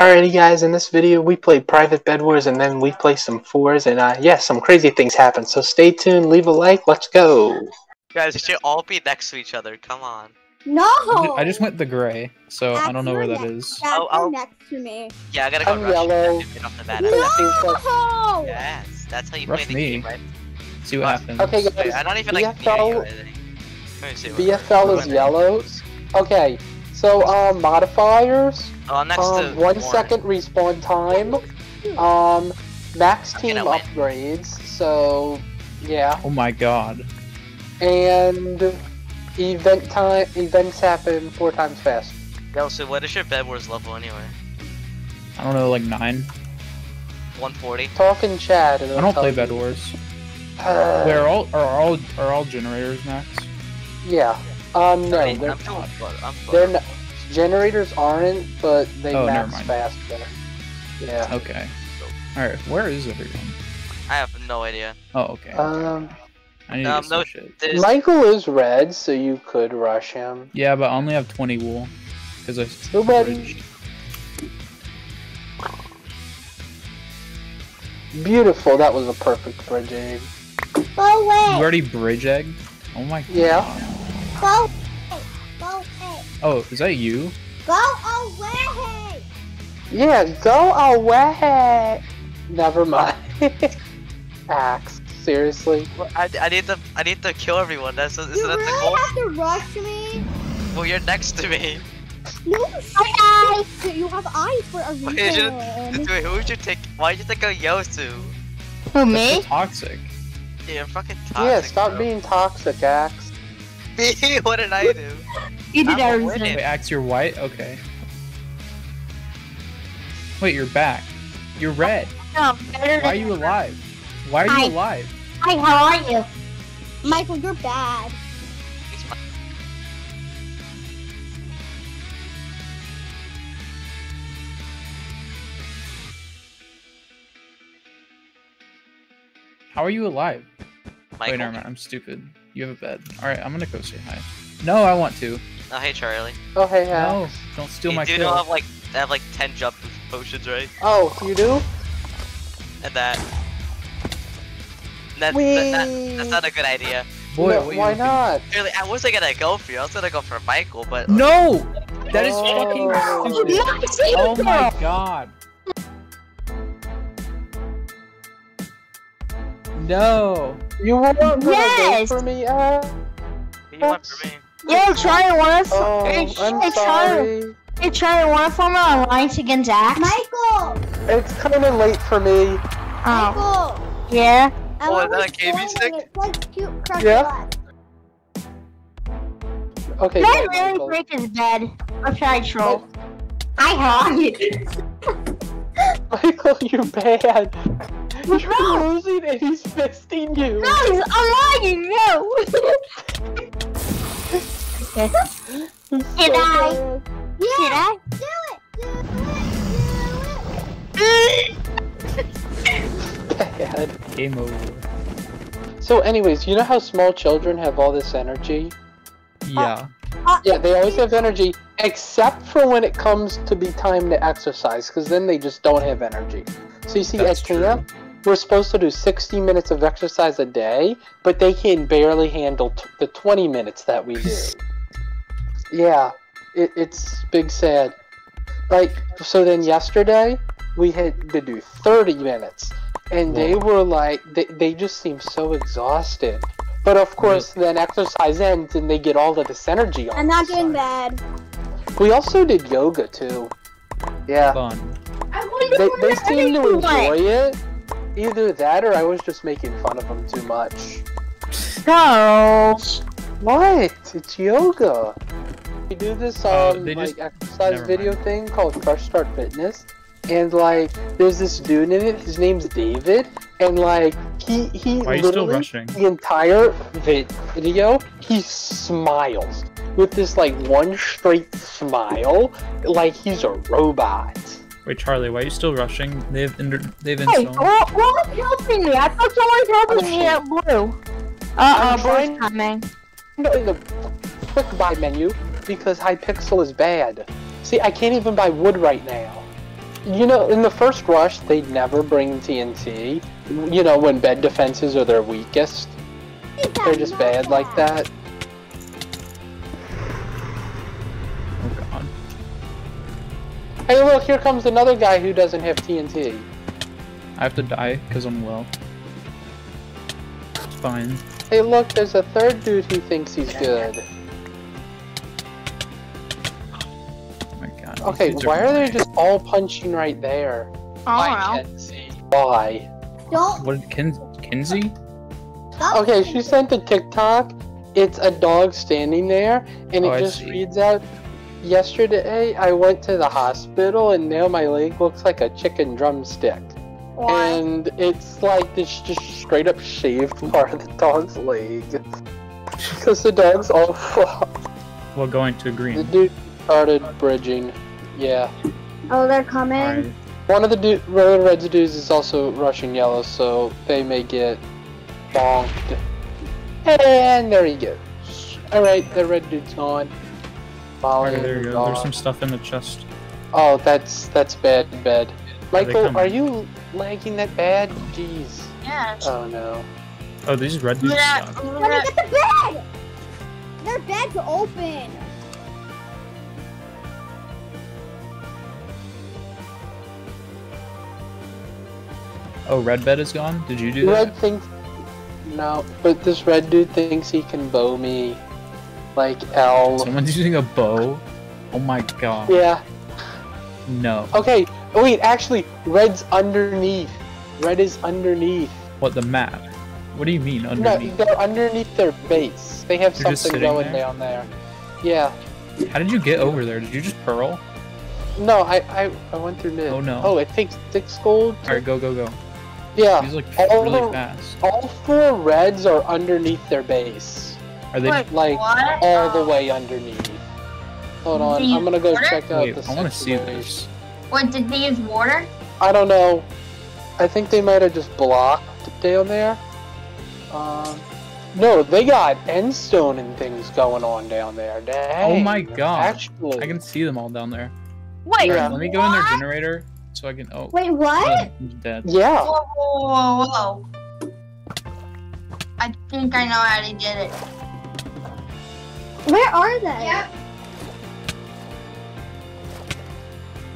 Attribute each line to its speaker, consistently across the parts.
Speaker 1: Alrighty guys, in this video we played Private Bed Wars and then we play some fours and uh yeah, some crazy things happen. So stay tuned, leave a like, let's go.
Speaker 2: Guys, we should all be next to each other. Come on.
Speaker 3: No!
Speaker 4: I just went the gray, so I don't know where that is.
Speaker 3: That's
Speaker 2: Oh, oh.
Speaker 3: next to me.
Speaker 2: Yeah, I gotta go
Speaker 1: I'm
Speaker 2: rush you
Speaker 1: yellow.
Speaker 2: guys. Get off the bat.
Speaker 3: No!
Speaker 2: Yes, that's how you
Speaker 4: Rush
Speaker 2: play the
Speaker 4: me.
Speaker 2: game, right?
Speaker 4: See what happens.
Speaker 1: Okay
Speaker 2: Wait,
Speaker 1: guys,
Speaker 2: I'm not even like.
Speaker 1: BFL,
Speaker 2: I think. Let me
Speaker 1: BFL is
Speaker 2: am I-
Speaker 1: yellows. Okay, so um modifiers,
Speaker 2: Oh, next
Speaker 1: um
Speaker 2: to
Speaker 1: one
Speaker 2: orange.
Speaker 1: second respawn time, um max team
Speaker 2: gonna win.
Speaker 1: upgrades, so yeah.
Speaker 4: Oh my god.
Speaker 1: And event time events happen four times fast.
Speaker 2: Yo, so what is your Bed Wars level anyway?
Speaker 4: I don't know, like nine.
Speaker 2: 140.
Speaker 1: Talk in chat
Speaker 4: I don't play
Speaker 1: tell
Speaker 4: Bed. Wars.
Speaker 1: Uh,
Speaker 4: Wait, are all are all are all generators max?
Speaker 1: Yeah. Um, no,
Speaker 2: I mean,
Speaker 1: they're
Speaker 2: I'm doing good. I'm good.
Speaker 1: They're not, generators aren't, but they
Speaker 4: Oh, never
Speaker 1: max
Speaker 4: mind.
Speaker 1: faster. Yeah.
Speaker 4: Okay. Alright, where is everyone?
Speaker 2: I have no idea.
Speaker 4: Oh, okay.
Speaker 1: Um,
Speaker 4: I need
Speaker 2: um,
Speaker 4: get
Speaker 2: no-
Speaker 4: some shit.
Speaker 1: Michael is red, so you could rush him.
Speaker 4: Yeah, but I only have 20 wool. Because I.
Speaker 1: Nobody- Beautiful. That was a perfect bridge egg.
Speaker 3: Go
Speaker 4: You
Speaker 3: away!
Speaker 4: already bridge egged? Oh my god.
Speaker 1: Yeah.
Speaker 3: Go away! Go away!
Speaker 4: Oh, is that you?
Speaker 3: Go away!
Speaker 1: Yeah. Go away. Never mind. Axe. Seriously.
Speaker 2: I, I need to I need to kill everyone. That's isn't
Speaker 3: You
Speaker 2: that the
Speaker 3: really
Speaker 2: goal?
Speaker 3: have to rush me?
Speaker 2: Well, you're next to me.
Speaker 3: No, Hi! You have eyes for a
Speaker 2: Wait, you should-
Speaker 3: reason.
Speaker 2: Wait, who would you take? Why did you take a Yosu?
Speaker 3: Who,
Speaker 4: That's so toxic.
Speaker 2: Yeah, you're fucking toxic.
Speaker 1: yeah. Stop
Speaker 2: bro.
Speaker 1: being toxic, Axe.
Speaker 2: Me? What did I do?
Speaker 3: You
Speaker 2: did I'm everything.
Speaker 4: Wait, Axe, you're white? Okay. Wait, you're back. You're red.
Speaker 3: No,
Speaker 4: Why are you alive? Why are
Speaker 3: Hi.
Speaker 4: you alive?
Speaker 3: Hi, how are you? Michael, you're bad.
Speaker 4: How are you alive?
Speaker 2: Michael.
Speaker 4: Wait, never mind. I'm stupid. You have a bed. Alright, I'm gonna go say hi. No, I want to.
Speaker 2: Oh, hey Charlie.
Speaker 1: Oh hey,
Speaker 4: No, don't steal
Speaker 2: you
Speaker 4: my
Speaker 2: do
Speaker 4: kill.
Speaker 2: know have like I have like ten jump potions, right?
Speaker 1: Oh, you do?
Speaker 2: And that. That, that, that that's not a good idea.
Speaker 4: Boy,
Speaker 1: No, why not?
Speaker 2: Really, I wasn't gonna go for you. I was gonna go for Michael, but
Speaker 4: No! That is
Speaker 1: Oh.
Speaker 4: fucking stupid. Oh my god. No.
Speaker 1: You weren't gonna go for me, Axe.
Speaker 2: you went for me.
Speaker 5: Yo, try one for
Speaker 1: Oh,
Speaker 5: hey,
Speaker 1: I'm
Speaker 5: hey, try,
Speaker 1: sorry.
Speaker 5: hey, try one for my alliance against Axe.
Speaker 3: Michael!
Speaker 1: It's kind of late for me.
Speaker 5: Oh,
Speaker 3: Michael!
Speaker 5: yeah.
Speaker 3: I
Speaker 2: Oh, is that a KB stick?
Speaker 3: it, like cute
Speaker 1: Yeah.
Speaker 3: Black.
Speaker 1: Okay,
Speaker 5: Did I really
Speaker 1: Michael.
Speaker 5: break his bed? Or should I troll? I hide.
Speaker 1: Michael, you're bad. You're
Speaker 5: No.
Speaker 1: losing and he's fisting you.
Speaker 5: Guys, I'm lying. No. okay.
Speaker 1: He's
Speaker 5: Did
Speaker 1: so
Speaker 5: I?
Speaker 1: bad.
Speaker 5: Did I?
Speaker 3: Do it! Do it! Do it!
Speaker 1: Bad.
Speaker 4: Game over.
Speaker 1: So, anyways, you know how small children have all this energy?
Speaker 4: Yeah.
Speaker 1: Uh, uh, yeah, they always have energy, except for when it comes to be time to exercise, because then they just don't have energy. So you see,
Speaker 4: That's
Speaker 1: at camp, we're supposed to do 60 minutes of exercise a day, but they can barely handle t- the 20 minutes that we do. Yeah, it, it's big sad. Like, so then yesterday, we had to do 30 minutes, and they were like, they, they just seemed so exhausted. But of course, then exercise ends and they get all of this energy on.
Speaker 3: I'm not
Speaker 1: the
Speaker 3: getting bad.
Speaker 1: We also did yoga too. Yeah,
Speaker 4: Fun.
Speaker 1: They,
Speaker 5: where
Speaker 1: they
Speaker 5: the
Speaker 1: seem to enjoy it. Either that or I was just making fun of them too much.
Speaker 5: Girls.
Speaker 1: What? It's yoga. We do this
Speaker 4: Oh,
Speaker 1: um
Speaker 4: they
Speaker 1: like
Speaker 4: just-
Speaker 1: exercise
Speaker 4: never
Speaker 1: video thing called Crush Start Fitness, and like there's this dude in it. His name's David, and like he he
Speaker 4: Why are you still
Speaker 1: literally
Speaker 4: rushing?
Speaker 1: the entire video he smiles with this like one straight smile, like he's a robot.
Speaker 4: Wait, Charlie, why are you still rushing? They've inter- they've
Speaker 5: Hey,
Speaker 4: installed.
Speaker 5: what, what was helping me? I thought someone was helping me at blue. Uh
Speaker 1: I'm
Speaker 5: oh,
Speaker 1: trying-
Speaker 5: boy's coming.
Speaker 1: No, in the quick buy menu because Hypixel is bad. See, I can't even buy wood right now. you know, in the first rush, they never bring TNT. You know, when bed defenses are their weakest, they're just bad like that.
Speaker 4: Oh god.
Speaker 1: Hey, look, here comes another guy who doesn't have TNT.
Speaker 4: I have to die because I'm low. It's fine.
Speaker 1: Hey, look, there's a third dude who thinks he's good. Okay,
Speaker 4: dudes
Speaker 1: why are they just all punching right there?
Speaker 5: I
Speaker 1: I
Speaker 5: don't know.
Speaker 1: why.
Speaker 3: Don't.
Speaker 4: What did Kin- Kinsey?
Speaker 1: Okay, she sent a TikTok. It's a dog standing there, and
Speaker 4: Oh,
Speaker 1: it
Speaker 4: I
Speaker 1: just
Speaker 4: see.
Speaker 1: reads out. Yesterday, I went to the hospital, and now my leg looks like a chicken drumstick.
Speaker 5: Why?
Speaker 1: And it's like this just straight up shaved part of the dog's leg. Because the dog's all flopped.
Speaker 4: Well, going to green.
Speaker 1: The dude started bridging. Yeah.
Speaker 3: Oh, they're coming.
Speaker 4: Alright.
Speaker 1: One of the du- Road Reds dudes is also rushing yellow, so they may get bonked. And there he goes. Alright, the red dude's gone. Molly
Speaker 4: Alright, there you go.
Speaker 1: gone.
Speaker 4: There's some stuff in the chest.
Speaker 1: Oh, that's that's bad, bad. Michael,
Speaker 4: coming?
Speaker 1: are you lagging that bad? Jeez.
Speaker 5: Yes.
Speaker 1: Oh no.
Speaker 4: Oh, these red dudes
Speaker 5: Look at
Speaker 4: suck.
Speaker 5: that. Look
Speaker 3: Let me
Speaker 5: at
Speaker 3: get the bed! Their bed's open.
Speaker 4: Oh, red bed is gone? Did you do that?
Speaker 1: Red thinks no, but this red dude thinks he can bow me like L.
Speaker 4: Someone's using a bow? Oh my god.
Speaker 1: Yeah.
Speaker 4: No.
Speaker 1: Okay. Oh, wait, actually, red's underneath. Red is underneath.
Speaker 4: What, the map? What do you mean, underneath?
Speaker 1: No,
Speaker 4: underneath?
Speaker 1: they're underneath their base. They have
Speaker 4: They're
Speaker 1: something going
Speaker 4: there?
Speaker 1: down there. Yeah.
Speaker 4: How did you get over there? Did you just pearl?
Speaker 1: No, I I, I went through mid.
Speaker 4: Oh, no.
Speaker 1: Oh, it takes six gold. to-
Speaker 4: Alright, go, go, go.
Speaker 1: Yeah.
Speaker 4: He's like
Speaker 1: all
Speaker 4: really
Speaker 1: the-
Speaker 4: fast.
Speaker 1: All four reds are underneath their base.
Speaker 4: Are they?
Speaker 5: Wait,
Speaker 1: Like
Speaker 5: what?
Speaker 1: all the way underneath. Hold on,
Speaker 5: Do
Speaker 1: I'm gonna go
Speaker 5: want it?
Speaker 1: check out
Speaker 4: Wait,
Speaker 1: the
Speaker 4: I want to see this.
Speaker 5: What, did they use water?
Speaker 1: I don't know. I think they might have just blocked down there. Um, no, they got endstone and things going on down there. Dang.
Speaker 4: Oh my God.
Speaker 1: Actually,
Speaker 4: I can see them all down there.
Speaker 5: Wait,
Speaker 1: Yeah.
Speaker 4: Let me go in their generator so I can. Oh,
Speaker 3: Wait, what?
Speaker 4: dead.
Speaker 1: yeah.
Speaker 5: Whoa, whoa, whoa, whoa. I think I know how to get it.
Speaker 3: Where are they?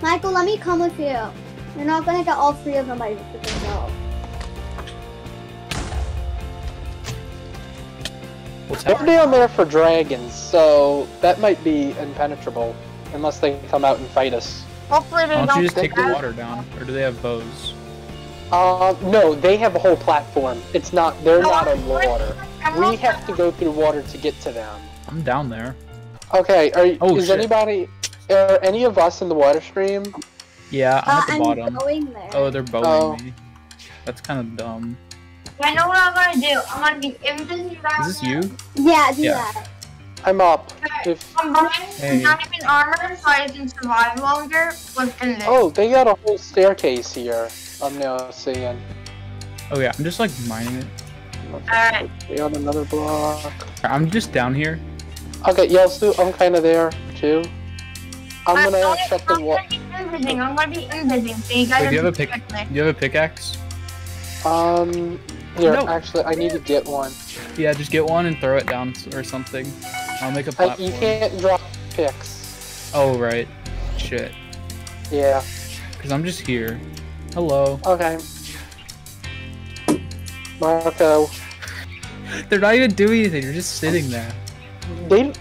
Speaker 3: Michael, let me come with you. You're not gonna get all three of them by yourself.
Speaker 4: What's
Speaker 1: They're
Speaker 4: happening?
Speaker 1: down there for dragons, so that might be impenetrable unless they come out and fight us.
Speaker 5: Hopefully they
Speaker 4: Why
Speaker 5: don't
Speaker 4: don't you just take the water down? Or do they have bows?
Speaker 1: Uh, no, they have a whole platform. It's not. They're
Speaker 5: No,
Speaker 1: not
Speaker 5: I'm
Speaker 1: water. We have to go through water to get to them.
Speaker 4: I'm down there.
Speaker 1: Okay, are
Speaker 4: Oh,
Speaker 1: is
Speaker 4: shit.
Speaker 1: anybody? Are any of us in the water stream?
Speaker 4: Yeah, I'm
Speaker 3: Uh,
Speaker 4: at the
Speaker 3: I'm
Speaker 4: bottom.
Speaker 3: going there.
Speaker 4: Oh, they're bowing
Speaker 1: Oh.
Speaker 4: me. That's kind of dumb.
Speaker 5: I know what I'm gonna do. I'm gonna be invisible.
Speaker 4: Is this you?
Speaker 3: Yeah, do
Speaker 4: Yeah.
Speaker 3: that.
Speaker 1: I'm up. If
Speaker 5: I'm buying
Speaker 4: Hey.
Speaker 5: diamond armor so I can survive longer within this.
Speaker 1: oh, they got a whole staircase here. I'm now seeing.
Speaker 4: Oh yeah, I'm just like mining it.
Speaker 5: Alright.
Speaker 1: We got another block.
Speaker 4: I'm just down here.
Speaker 1: Okay, yeah, Stu, I'm kind of there too. I'm
Speaker 5: I'm
Speaker 1: gonna
Speaker 5: gonna-
Speaker 1: check the
Speaker 5: I'm gonna be invising. I'm gonna be invising. So you guys
Speaker 4: Wait, do you have a
Speaker 5: have
Speaker 4: pick? Do you have a pickaxe?
Speaker 1: Um, here,
Speaker 4: No.
Speaker 1: actually, I need to get one.
Speaker 4: Yeah, just get one and throw it down or something. I'll make a
Speaker 1: I,
Speaker 4: platform.
Speaker 1: you can't drop picks.
Speaker 4: Oh right. Shit.
Speaker 1: Yeah.
Speaker 4: Cause I'm just here. Hello.
Speaker 1: Okay. Marco,
Speaker 4: They're not even doing anything. They're just sitting there.
Speaker 1: they in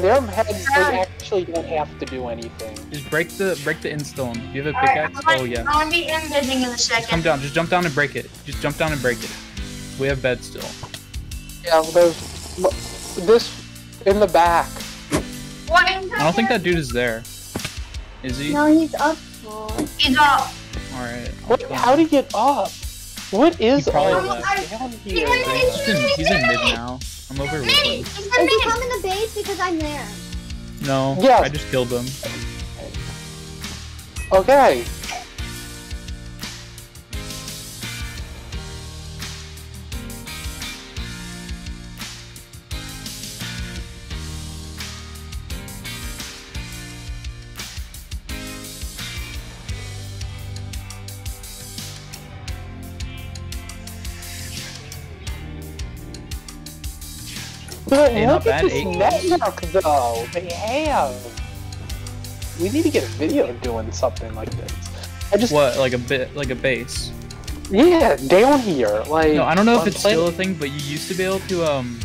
Speaker 1: their heads they actually don't have to do anything.
Speaker 4: Just break the break the endstone. Do you have a pickaxe?
Speaker 5: I'm
Speaker 4: Oh yeah.
Speaker 5: I'm gonna be invising in a
Speaker 4: Just come down. Just jump down and break it. Just jump down and break it. We have bed still.
Speaker 1: Yeah, there's this in the back.
Speaker 5: What
Speaker 4: I don't think that dude is there. Is he?
Speaker 3: No, he's up.
Speaker 5: He's up.
Speaker 4: All right.
Speaker 1: What? How to get up? What is
Speaker 4: He probably
Speaker 1: all
Speaker 4: left.
Speaker 1: down
Speaker 5: He's
Speaker 1: here?
Speaker 4: He's in, he's in mid now. I'm over with him.
Speaker 5: He's
Speaker 3: Is he
Speaker 5: Minnie!
Speaker 3: coming to base because I'm there?
Speaker 4: No.
Speaker 1: Yes.
Speaker 4: I just killed him.
Speaker 1: Okay.
Speaker 6: But
Speaker 4: Hey, not
Speaker 6: look at this network, though. They have. We need to get a video doing something like this. I just,
Speaker 4: What, like a bit, like a base?
Speaker 6: yeah, down here, like.
Speaker 4: No, I don't know if it's still a thing, but you used to be able to um,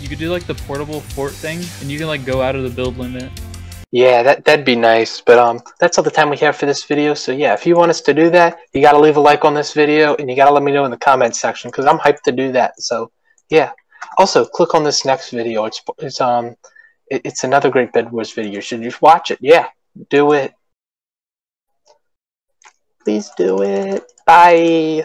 Speaker 4: you could do like the portable fort thing, and you can like go out of the build limit.
Speaker 6: Yeah, that that'd be nice. But um, that's all the time we have for this video. So yeah, if you want us to do that, you gotta leave a like on this video, and you gotta let me know in the comments section because I'm hyped to do that. So yeah. Also, click on this next video. It's it's um, it, it's another great Bed Wars video. Should you watch it? Yeah, do it. Please do it. Bye.